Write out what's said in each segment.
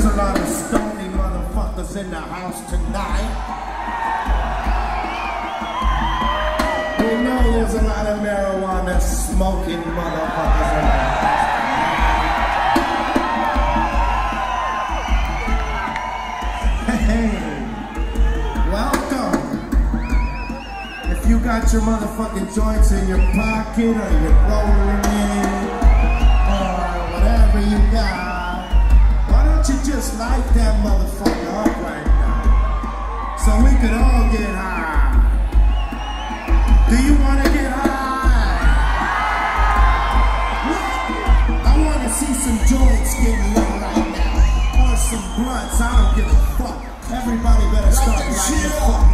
there's a lot of stony motherfuckers in the house tonight. We know there's a lot of marijuana smoking motherfuckers in the house. Hey, welcome. If you got your motherfucking joints in your pocket or you're rolling in light that motherfucker up right now so we could all get high? Do you want to get high? I want to see some joints getting lit right now or some blunts. I don't give a fuck. Everybody better start lighting the fucking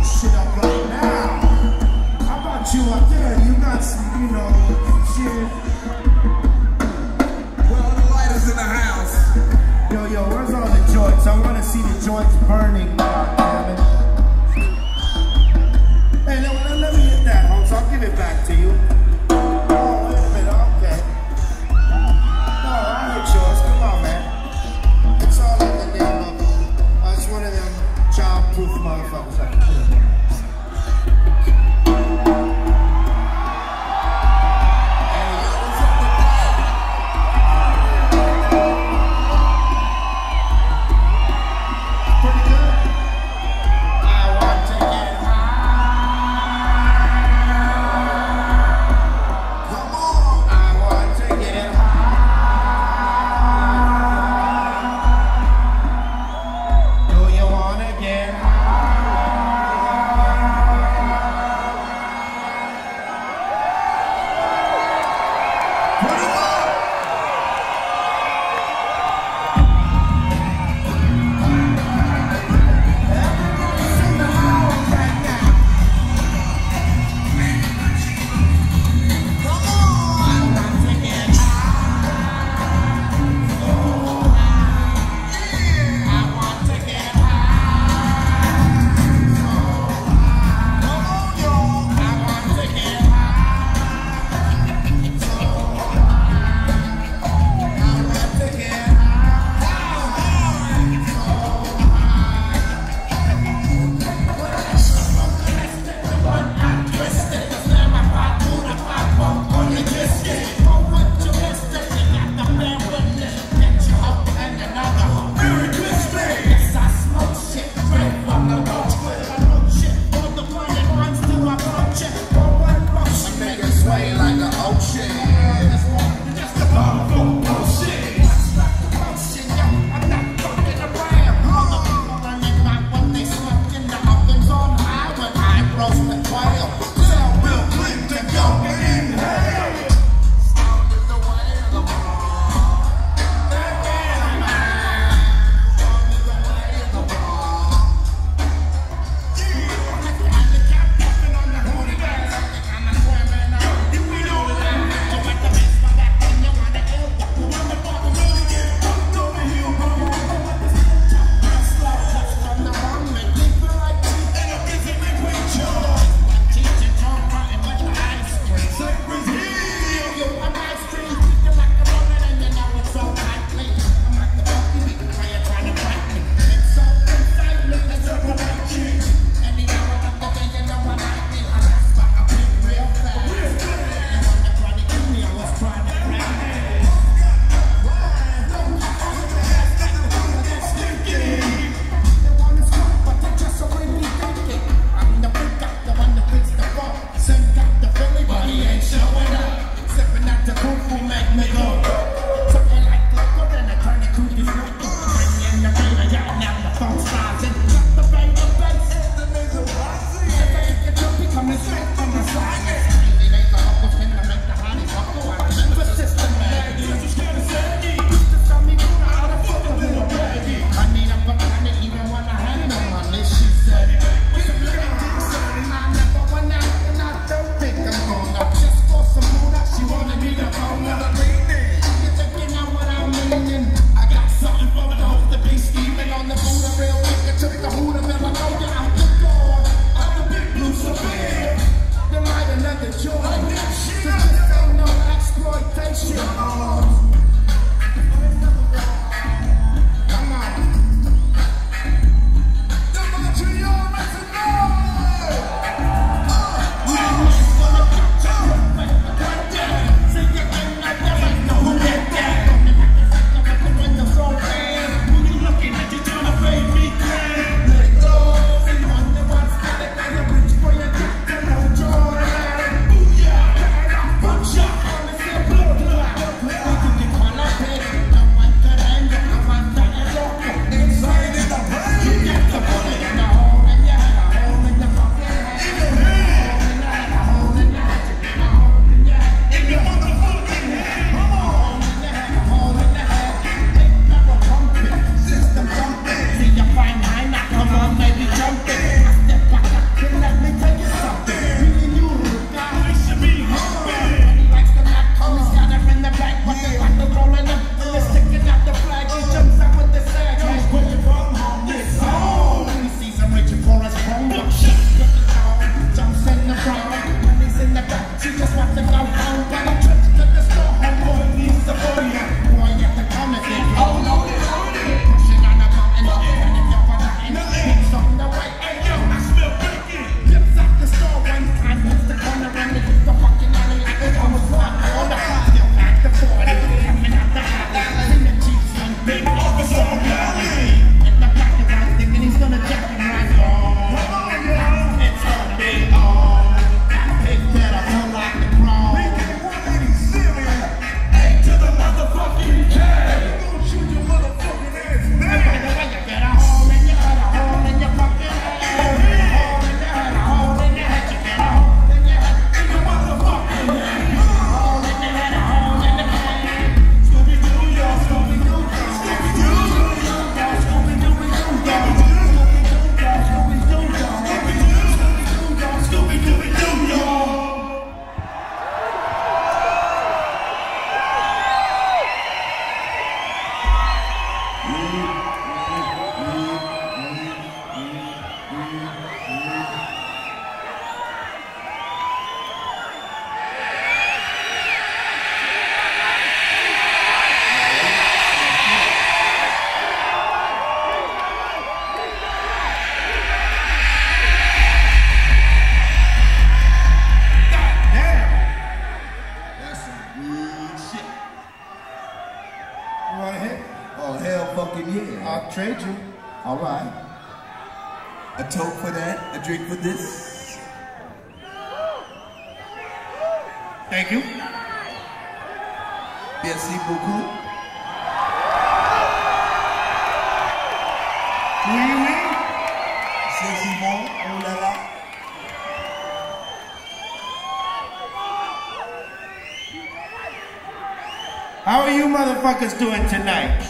motherfuckers doing tonight?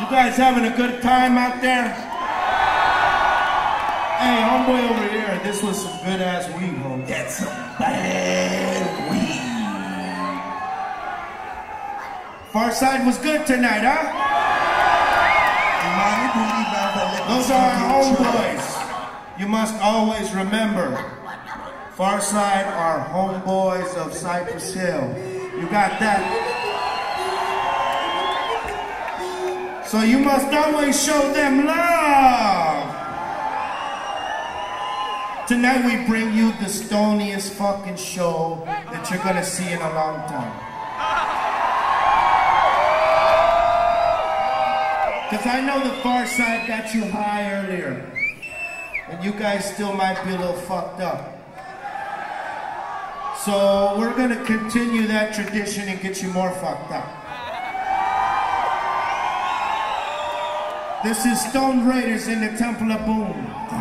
You guys having a good time out there? Hey, homeboy over here, this was some good ass weed, homie. That's some bad weed. Pharcyde was good tonight, huh? Those are our homeboys. You must always remember, Pharcyde are homeboys of Cypress Hill. You got that? So you must always show them love. Tonight we bring you the stoniest fucking show that you're gonna see in a long time. Cause I know the Pharcyde got you high earlier. And you guys still might be a little fucked up. So we're gonna continue that tradition and get you more fucked up. This is Stone Raiders in the Temple of Boom.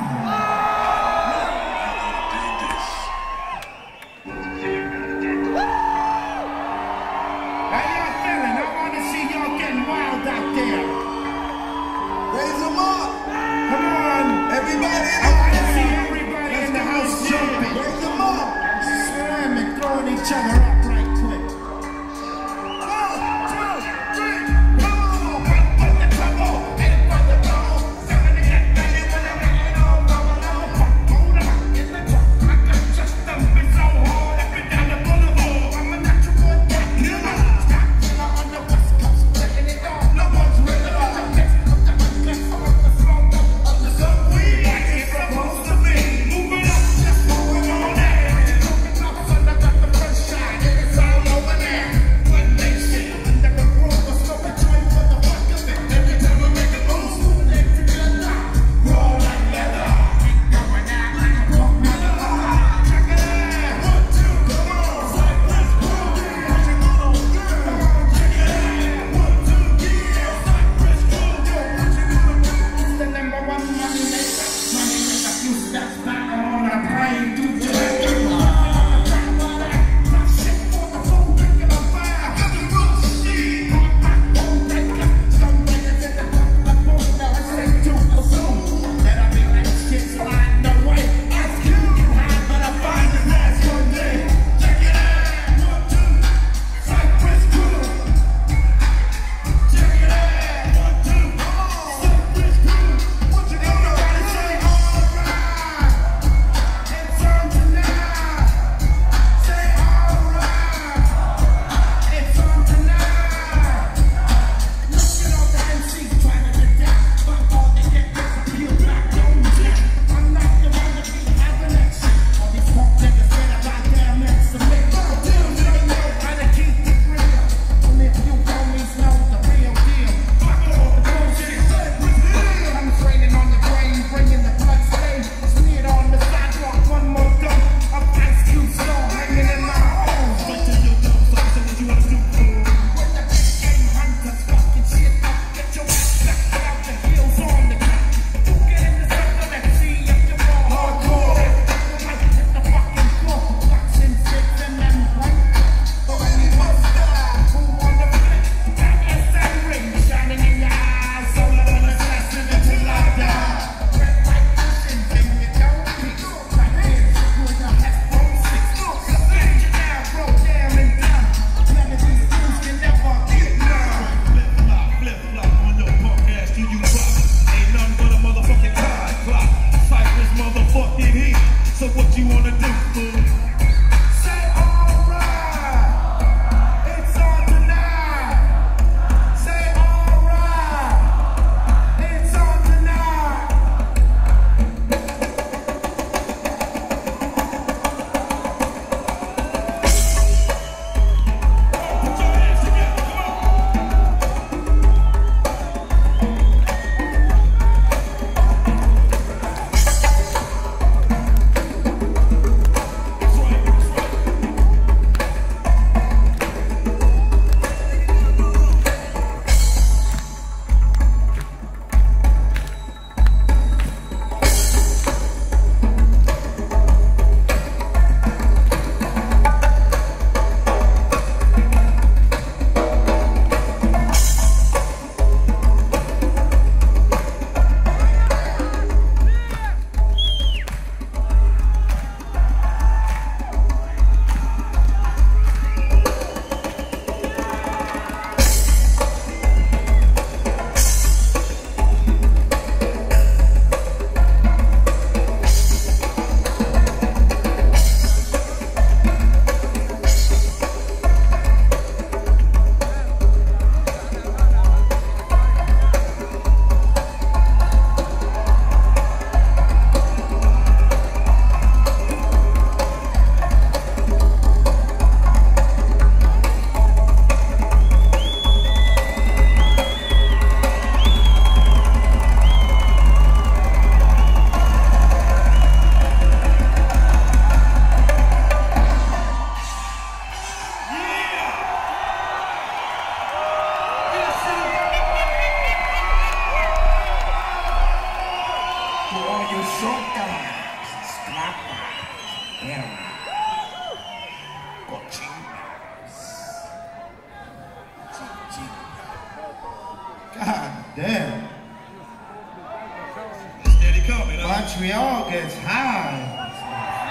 We all get high.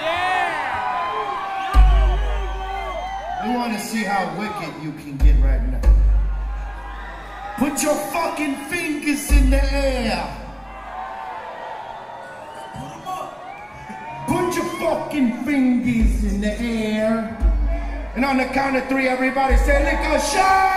Yeah. We want to see how wicked you can get right now. Put your fucking fingers in the air. Put your fucking fingers in the air. And on the count of three, everybody say, lick a shot.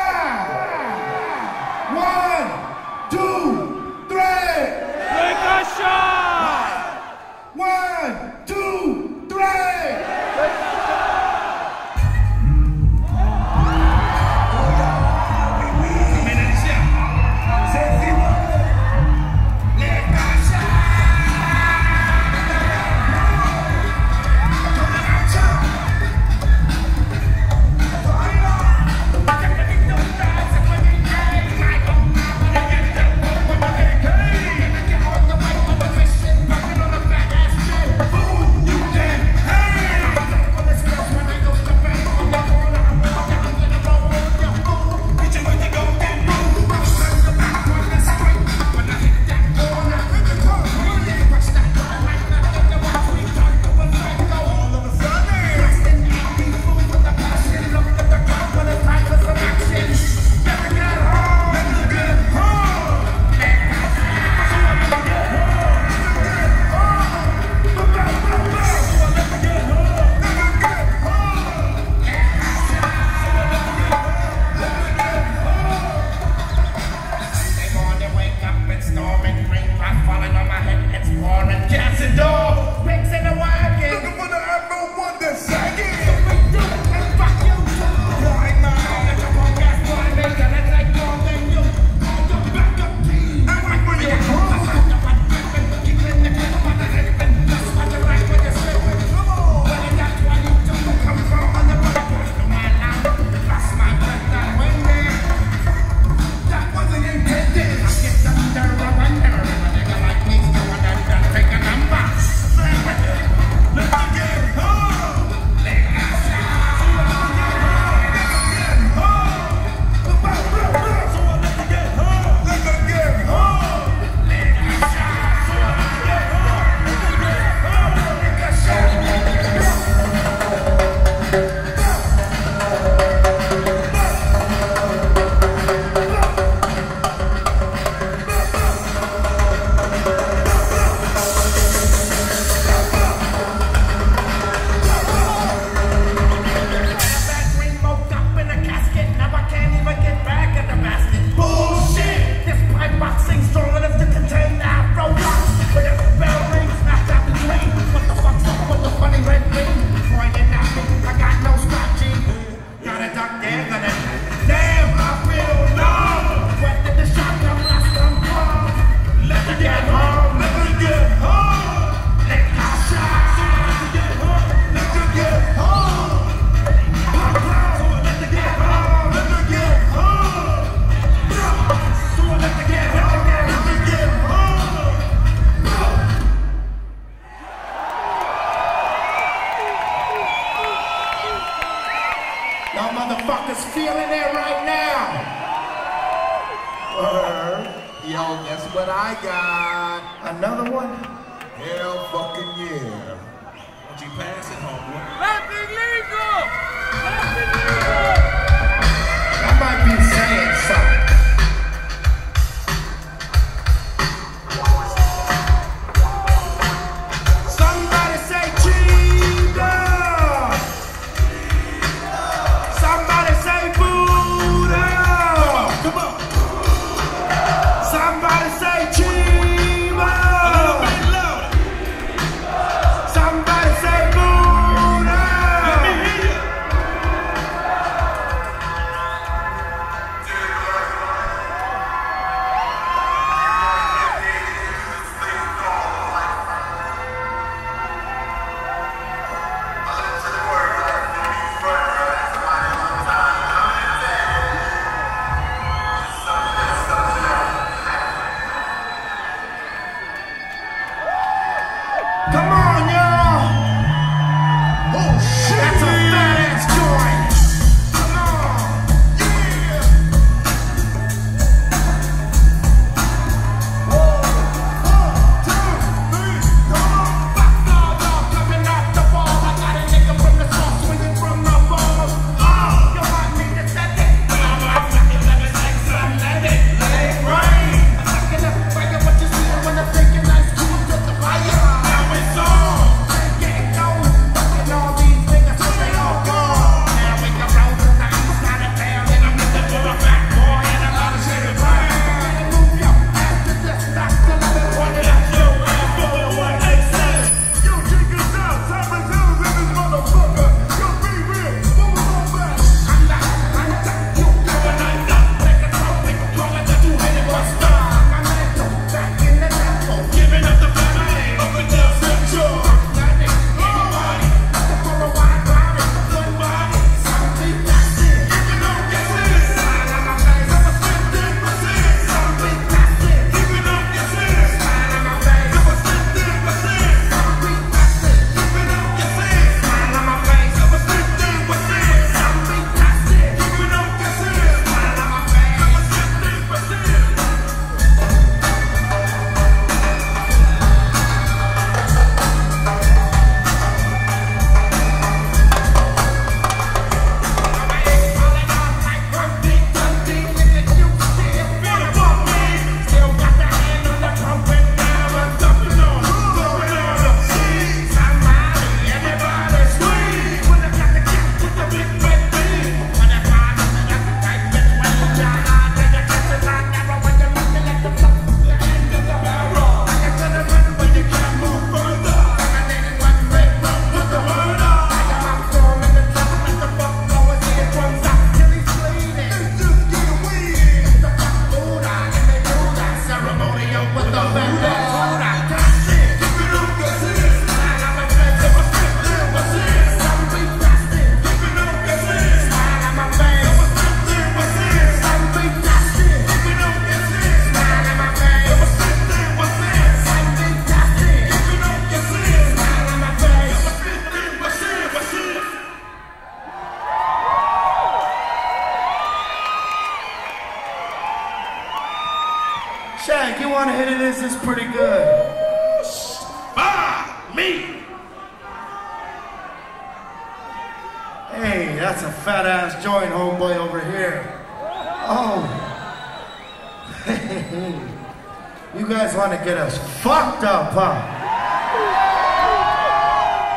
Fucked up, huh?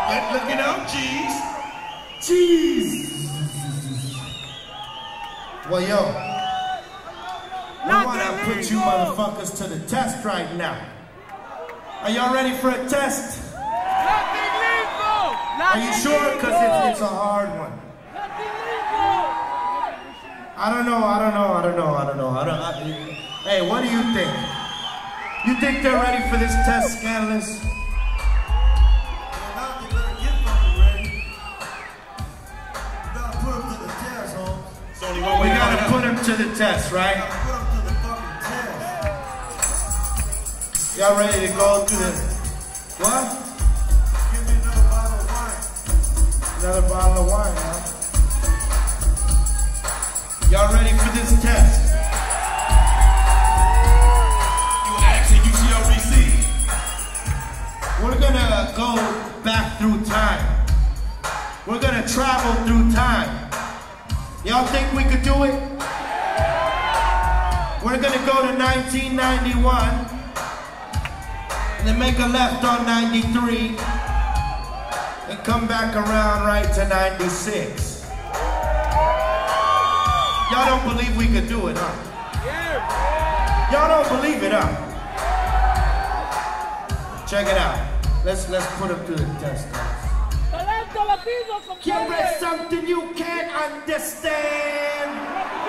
Look, look it up, G's. Jeez. Well, yo, we want to put you motherfuckers to the test right now. Are y'all ready for a test? Nothing legal! Are you sure? Because it's, it's a hard one. I don't know, I don't know, I don't know, I don't know. I don't, I, hey, what do you think? You think they're ready for this test, Scandalous? It's only one We gotta put him to the test, right? Y'all ready to go through the what? Another bottle of wine, huh? Y'all ready for this test? We're gonna go back through time. We're gonna travel through time. Y'all think we could do it? We're gonna go to 1991 and then make a left on 93 and come back around right to 96. Y'all don't believe we could do it, huh? Y'all don't believe it, huh? Check it out. Let's let's put them to the test. Me something you can't understand.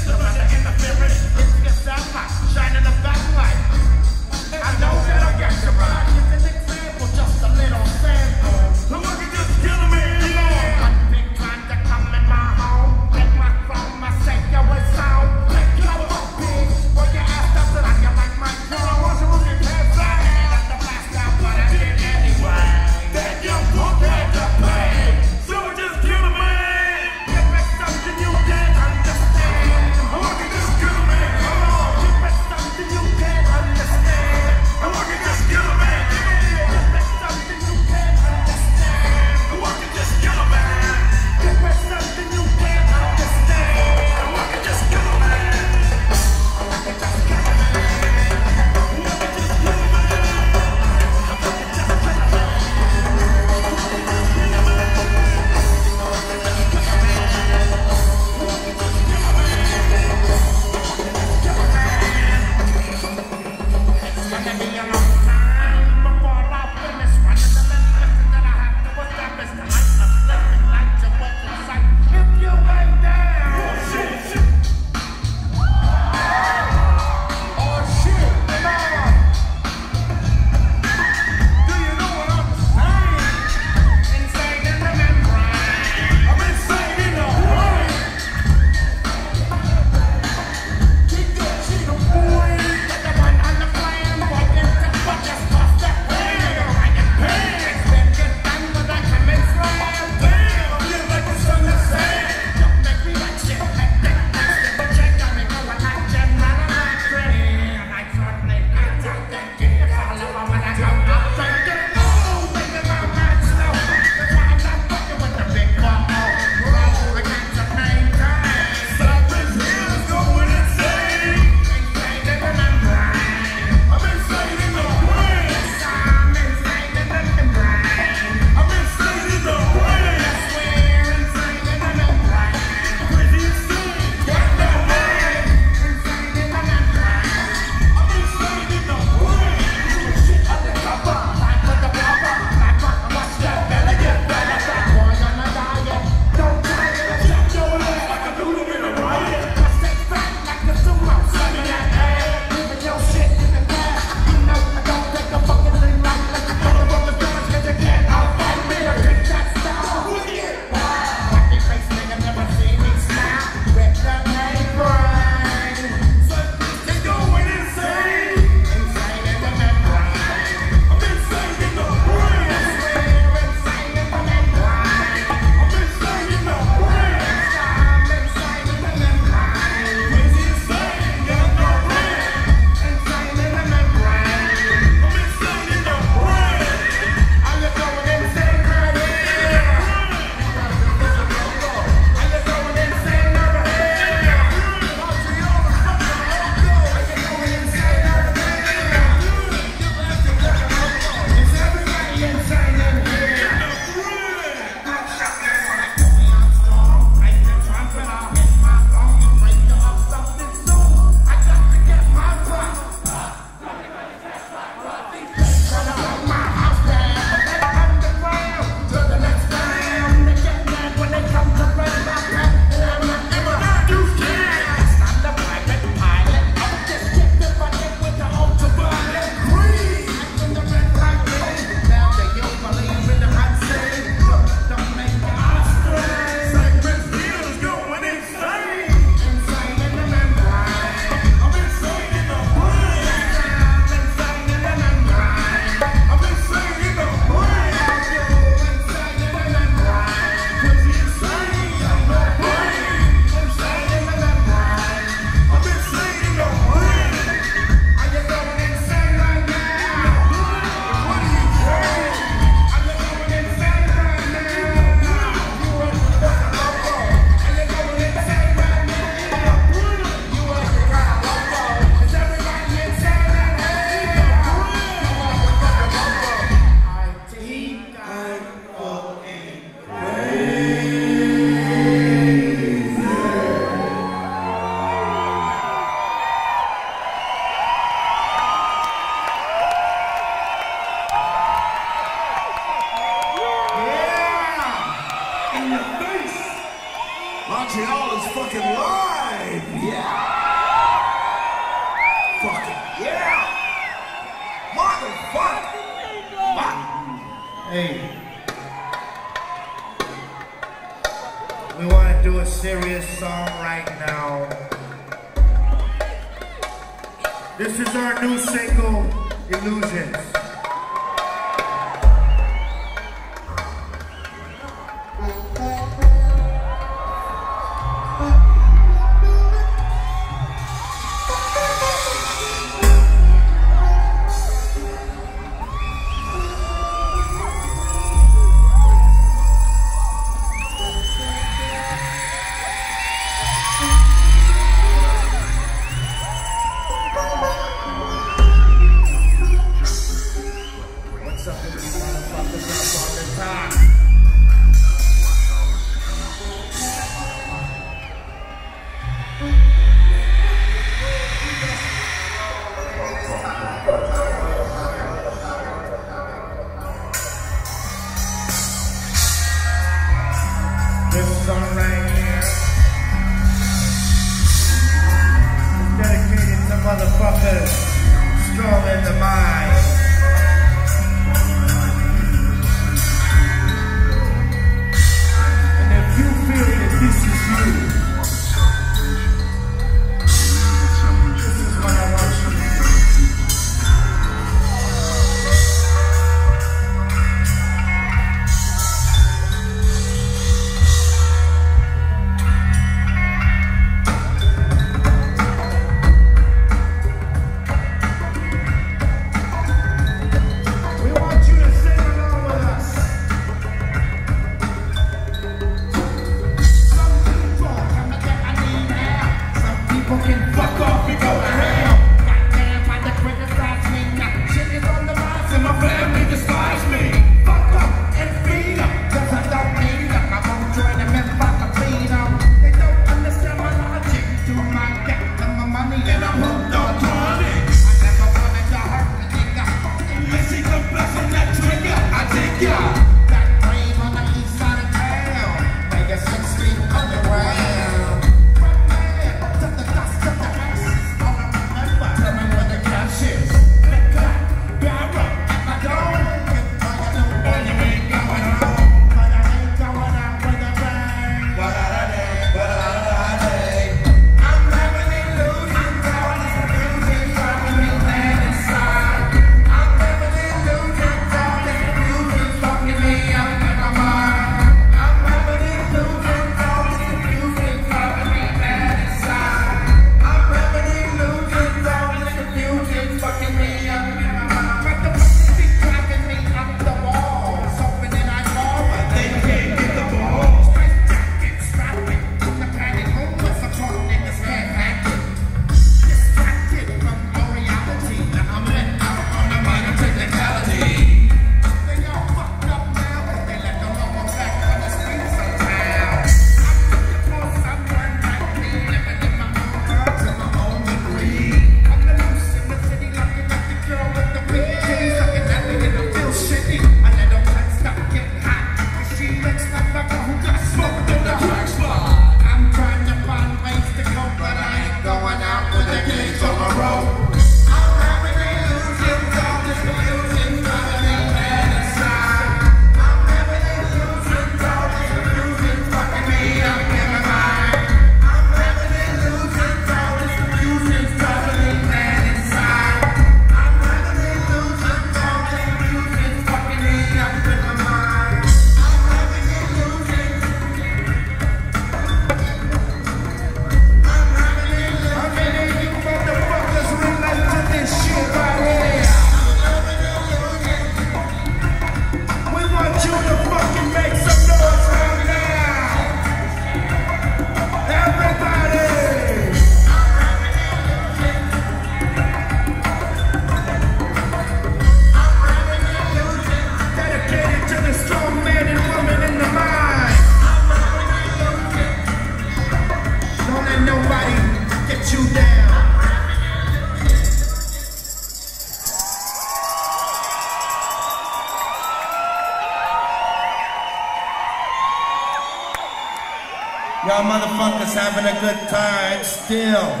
Still.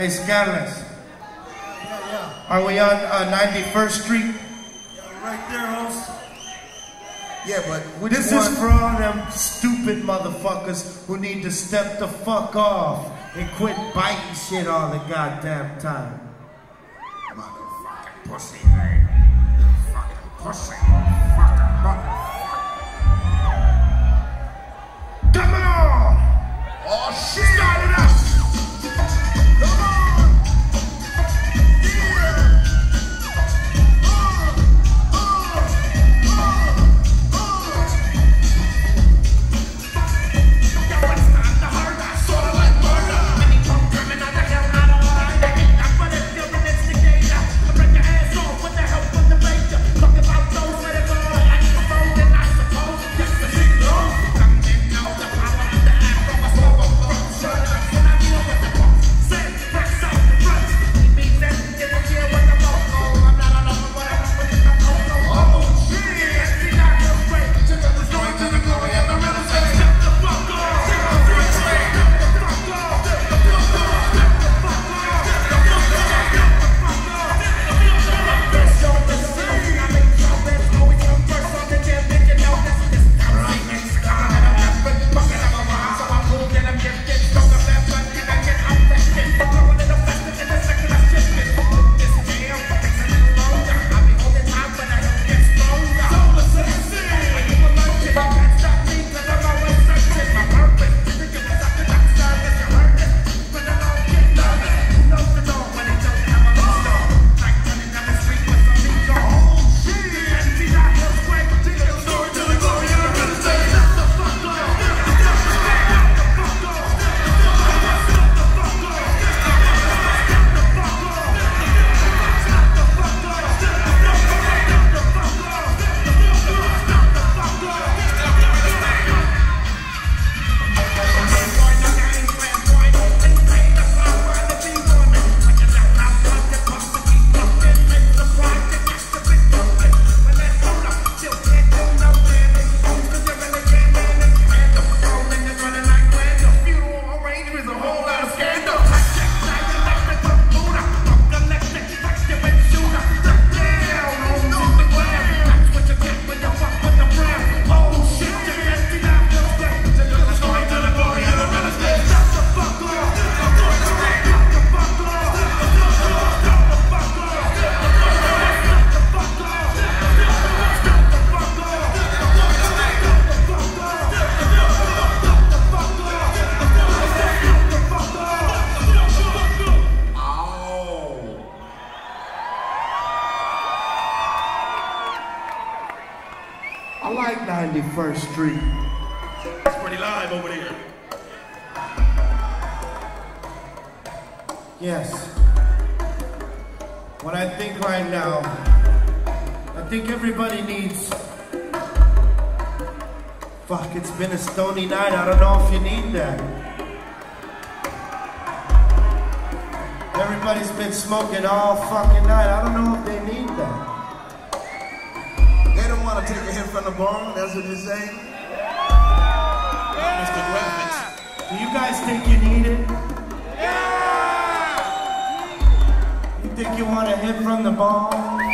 Hey, Scanless. Are we on uh, 91st Street? Yeah, right there, host. Yeah, but this one? is for all them stupid motherfuckers who need to step the fuck off and quit biting shit all the goddamn time. Motherfucking pussy, hey. Fucking pussy. Fucking motherfucker. Come on! Oh shit! Started this thing? Yeah. Mr. Graphics. Do you guys think you need it? Yeah. You think you want to hit from the bong?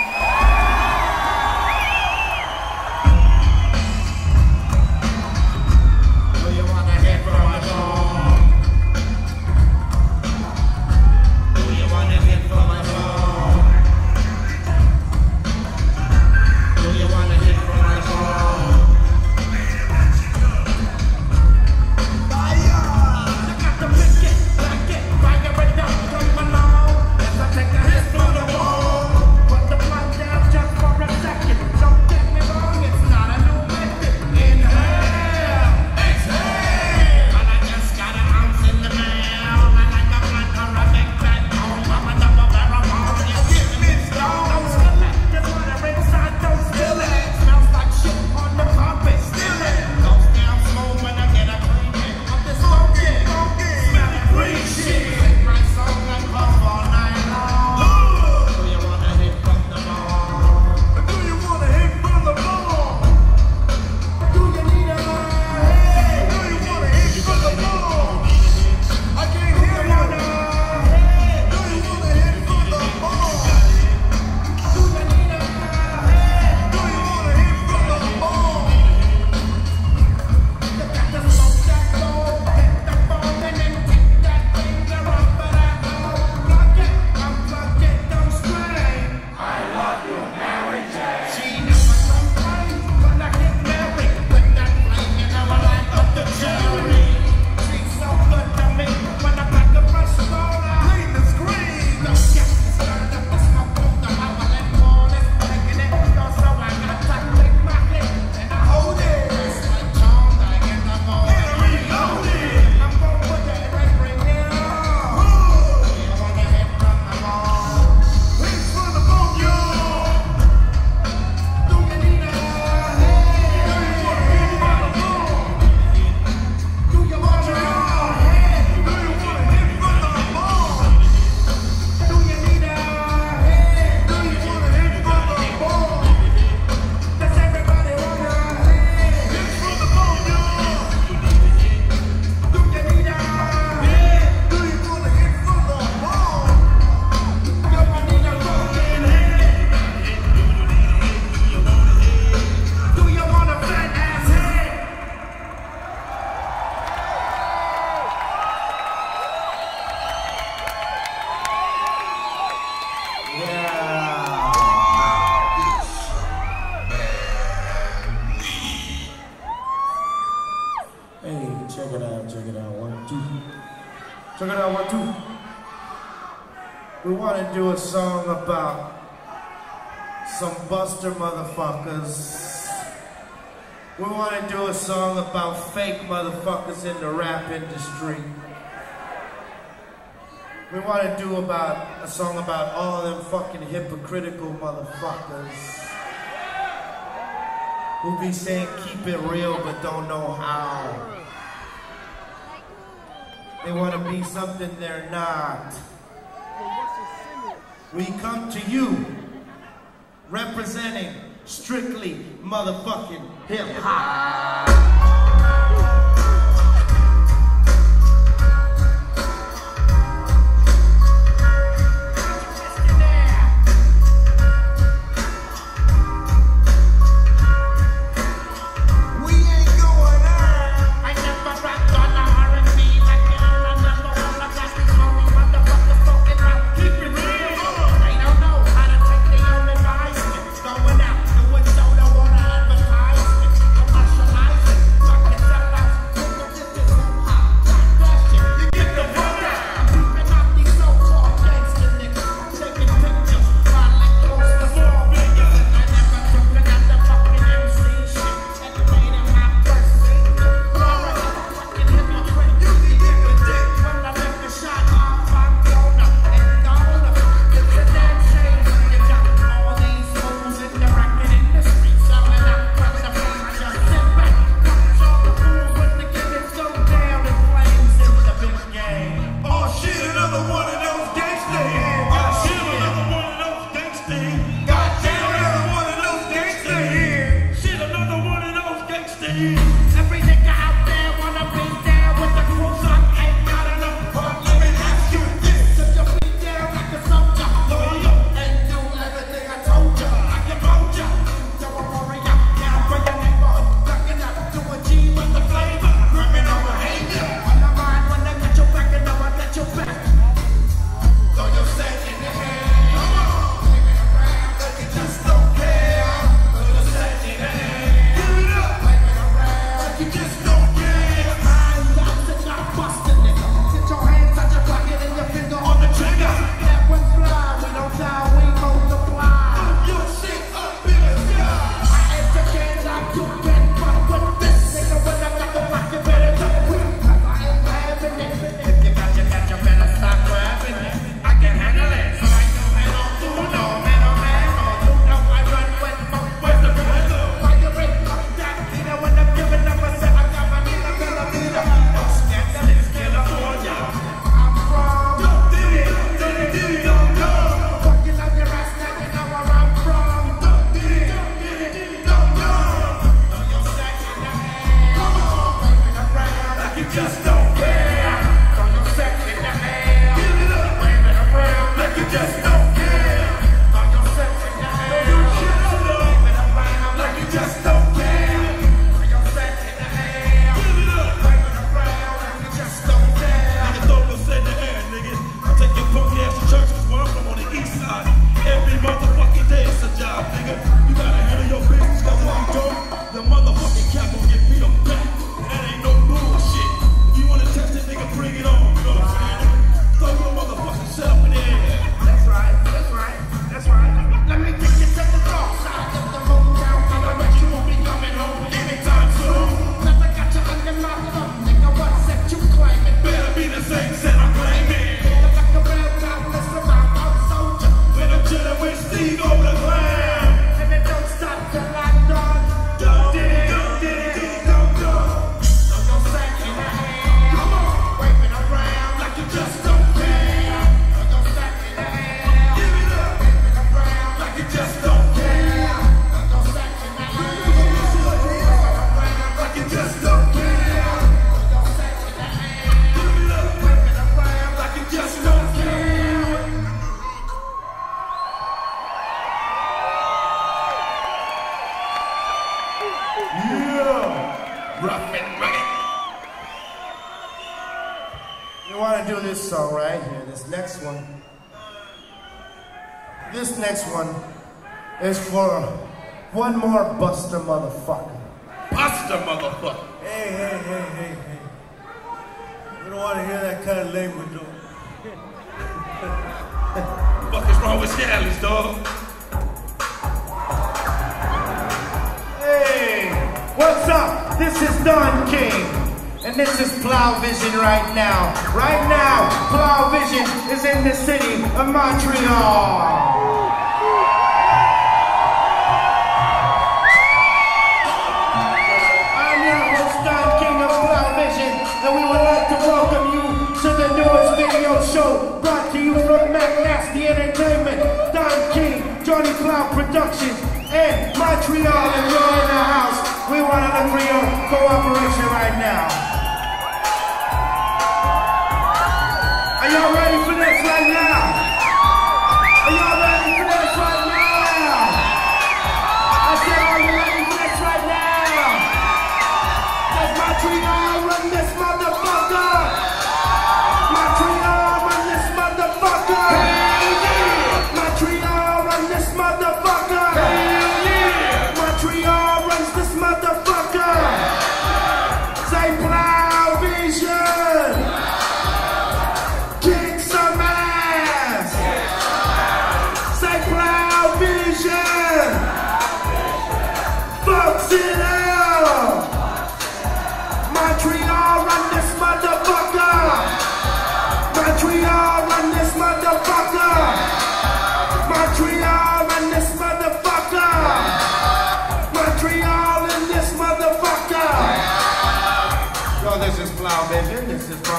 Buster motherfuckers. We want to do a song about fake motherfuckers in the rap industry. We want to do about a song about all them fucking hypocritical motherfuckers who be saying keep it real but don't know how. They want to be something they're not. We come to you representing strictly motherfucking hip hop.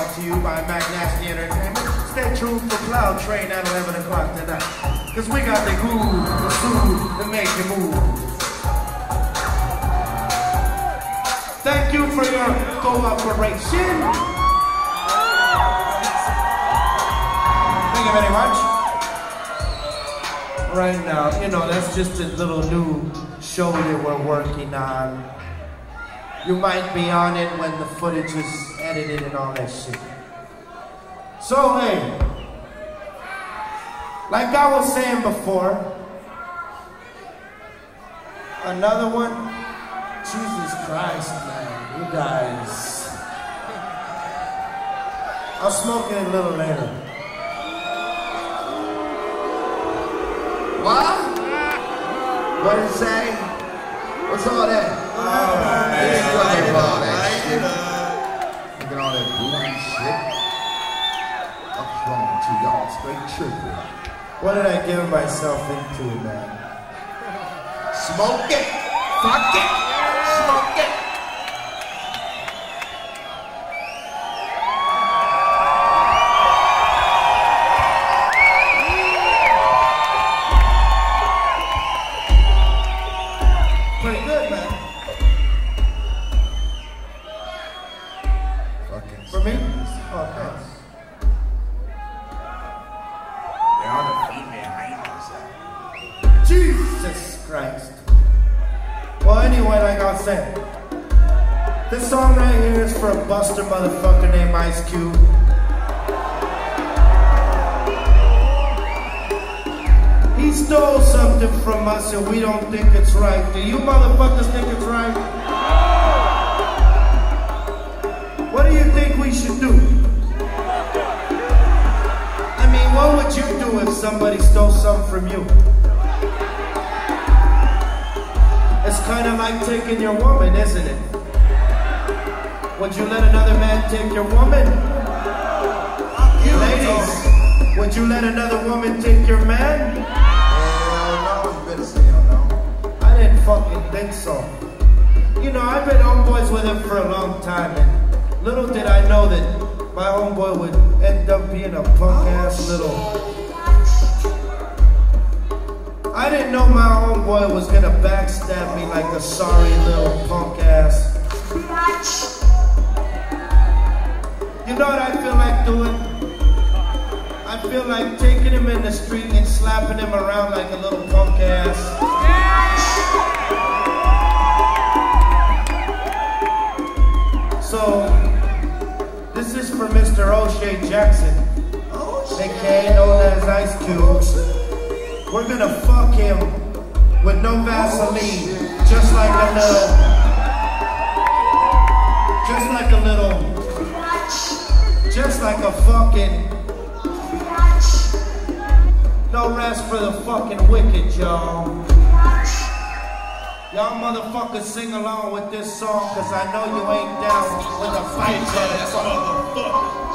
Brought to you by Mac Nasty Entertainment. Stay tuned for Cloud Train at 11 o'clock tonight. Cause we got the groove, the soothe, to make you move. Thank you for your cooperation. Thank you very much. Right now, you know, that's just a little new show that we're working on. You might be on it when the footage is edited and all that shit. So, hey, like I was saying before, another one. Jesus Christ, man, you guys. I'll smoke it a little later. What? What did it say? What's all that? Oh, man. Look shit. What's wrong with you? Y'all straight tripping. What did I give myself into, man? Smoke it. Fuck it. Smoke it. You let another woman take your man? Hell no. You better say hell no. I didn't fucking think so. You know, I've been homeboys with him for a long time, and little did I know that my homeboy would end up being a punk ass little. I didn't know my homeboy was gonna backstab me like a sorry little punk ass. You know what I feel like doing? I feel like taking him in the street and slapping him around like a little punk ass. So, this is for Mr. O'Shea Jackson. Aka known as Ice Cubes. We're gonna fuck him with no Vaseline, just like a little, just like a little, just like a fucking. No rest for the fucking wicked, y'all. Y'all motherfuckers sing along with this song, cause I know you ain't down with a fight, motherfucker.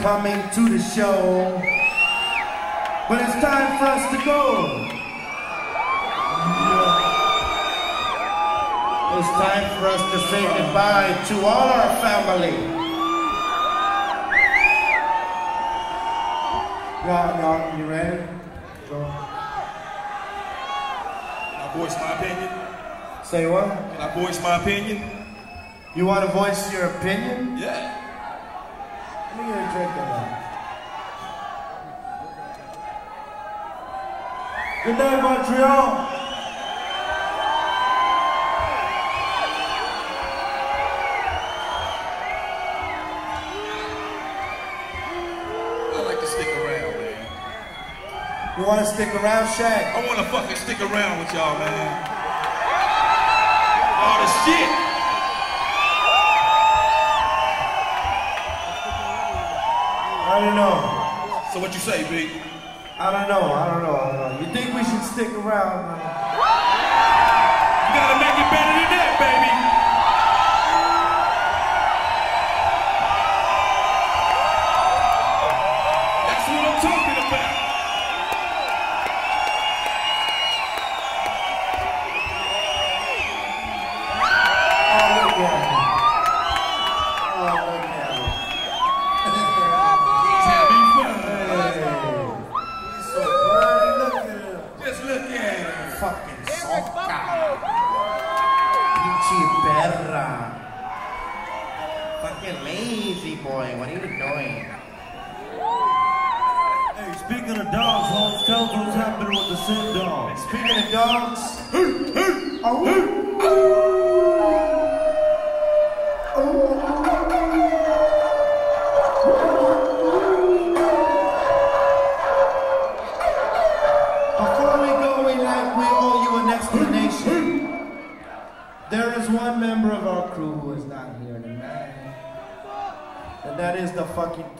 Coming to the show. But it's time for us to go. It's time for us to say goodbye to all our family. Y'all, y'all, you ready? Go. Can I voice my opinion? Say what? Can I voice my opinion? You want to voice your opinion? Yeah. Me get a drink of that. Good night, Montreal. I like to stick around, man. You want to stick around, Shaq? I want to fucking stick around with y'all, man. All the shit. I don't know. So what you say, B? I don't know. I don't know. I don't know. You think we should stick around? man? You gotta make it better than that, baby.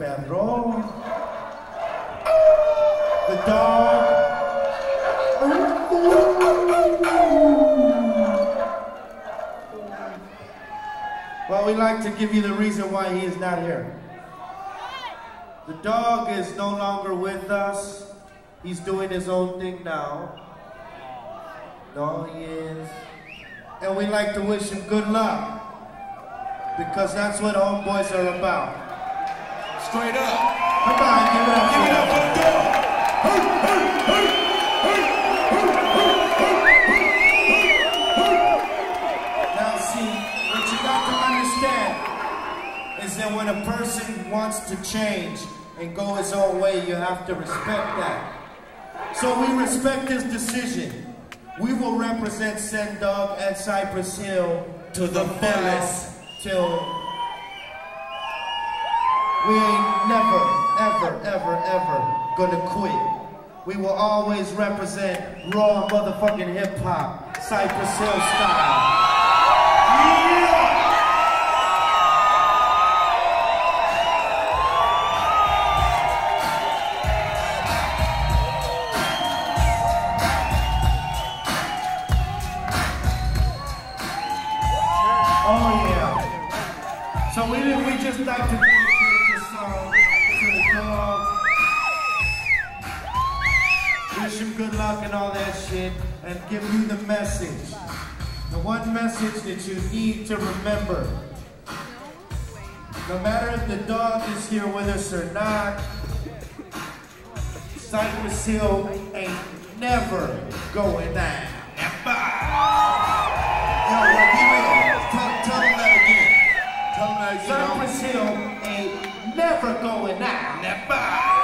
Perro. The dog. Well, we like to give you the reason why he is not here. The dog is no longer with us. He's doing his own thing now. No, he is. And we like to wish him good luck. Because that's what homeboys are about. Straight up. Come on, give it up. Give it up for the dog. Now, see, what you got to understand is that when a person wants to change and go his own way, you have to respect that. So we respect his decision. We will represent Sen Dog and Cypress Hill To the fullest. till we ain't never, ever, ever, ever gonna quit. We will always represent raw motherfucking hip hop, Cypress Hill style. Oh yeah. So we we just like to and give you the message. The one message that you need to remember. No matter if the dog is here with us or not, Cypress Hill ain't never going down. Yo, yo, B-Real. Tell, him that again. Tell him that again. Cypress Hill ain't never going down. Never.